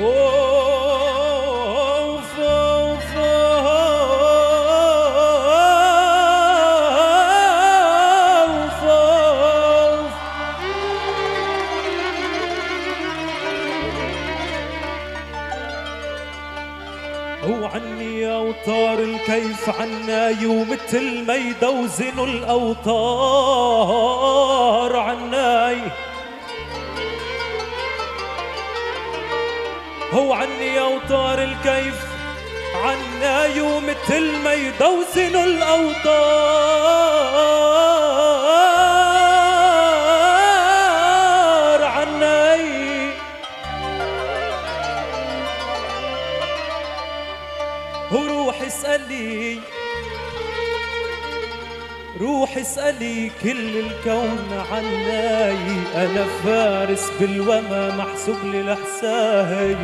هو عني يا أوتار الكيف عنا يوم التلميدة وزنوا الأوتار. عني اوتار الكيف عناي ومثل ما يدوزنوا الأوتار عناي. وروح اسألي روح اسألي كل الكون عناي. أنا فارس بالوما محسوب للحساي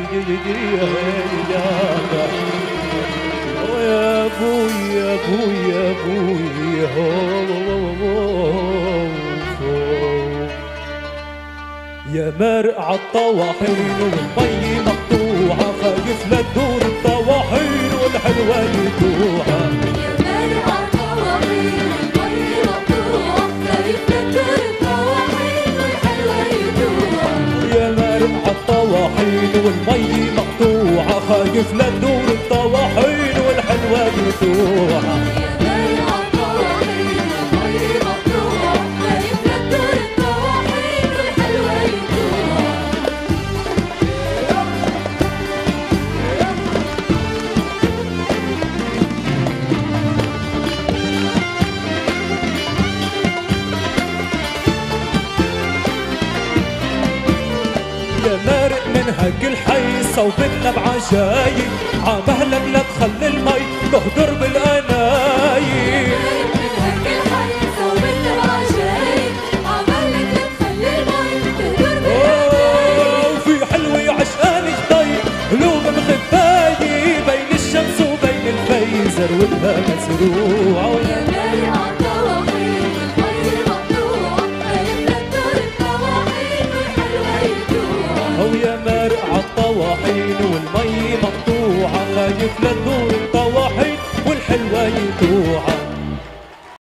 يا أبوي يا أبوي يا أبوي. يا مرقع الطواحين والمي مقطوعة خايف لا لا تدور الطواحين والحلوة يدوعها هج الحي صوبتنا بعجايب عمهلك لا تخلي المي تهدر بالقنايب وفي حلوة عشقان جدي قلوب مخباية بين الشمس وبين والها مزروعة والمي